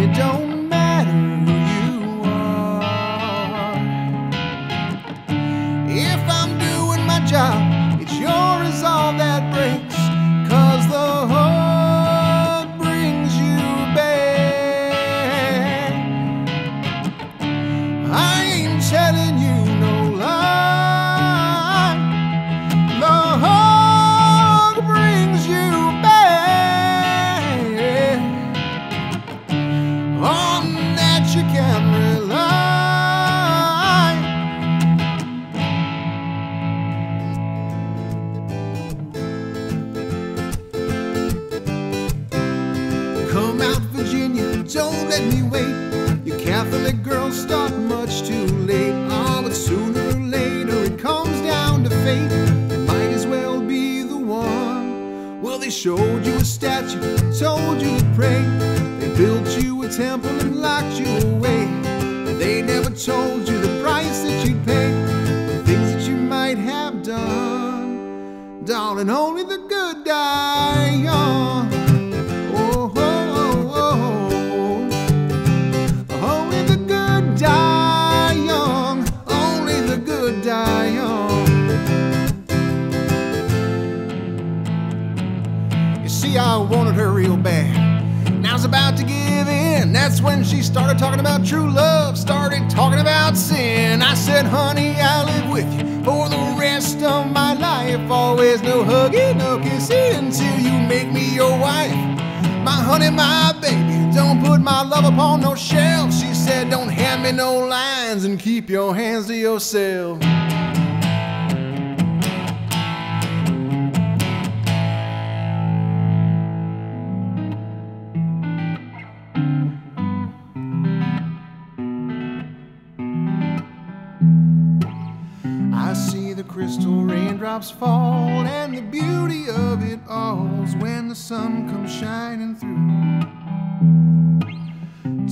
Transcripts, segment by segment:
it don't Virginia, don't let me wait. You Catholic girls start much too late. Oh, but sooner or later it comes down to fate. It might as well be the one. Well, they showed you a statue, told you to pray. They built you a temple and locked you away. They never told you the price that you'd pay The things that you might have done. Darling, only the good die see, I wanted her real bad. Now I was about to give in. That's when she started talking about true love, started talking about sin. I said, honey, I'll live with you for the rest of my life. Always no hugging, no kissing until you make me your wife. My honey, my baby, don't put my love upon no shelf. She said, don't hand me no lines and keep your hands to yourself. I see the crystal raindrops fall, and the beauty of it all's when the sun comes shining through.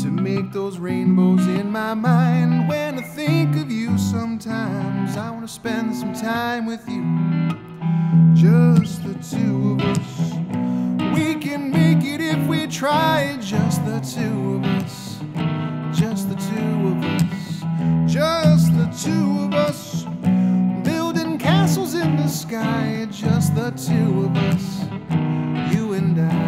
To make those rainbows in my mind, when I think of you sometimes, I want to spend some time with you. Just the two of us. We can make it if we try, just the two of us. castles in the sky, just the two of us, you and I.